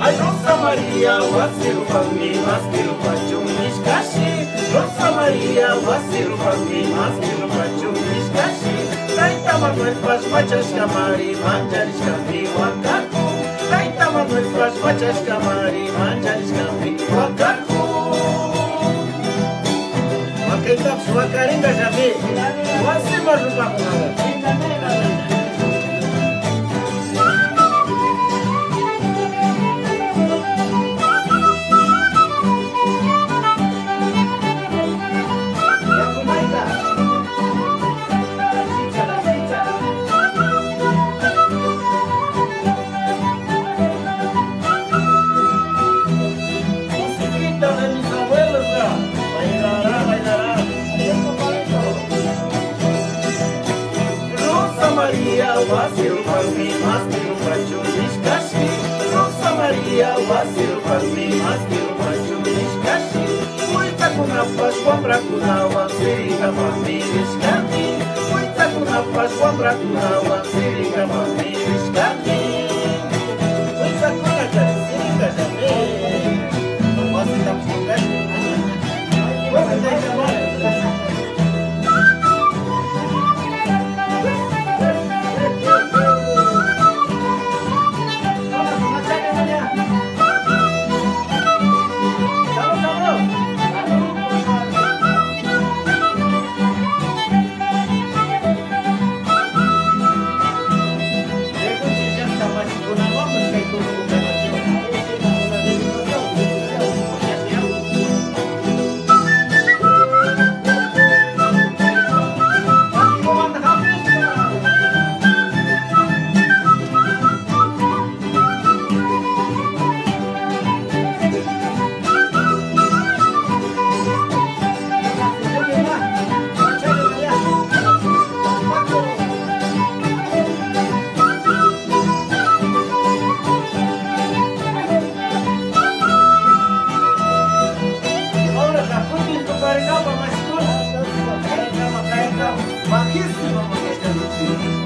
Ajusta Maria, vacilo pra mim, vacilo pra tchum, descaxi. Ajusta Maria, vacilo pra mim, vacilo pra tchum, descaxi. Taita mamãe faz machas camari, manjares cami, wakaku. Taita mamãe faz machas camari, manjares Eta, suakaringa jabe. Wasi marupa. Eta, suakaringa jabe. Maria, wasiru palmi, maskiru pachu nishkashi. Rosa Maria, wasiru palmi, maskiru pachu nishkashi. Muita kunapas, wambra kunawa, siriga palmi nishkani. Muita kunapas, wambra kunawa, siriga palmi nishkani. vaghissima maestà di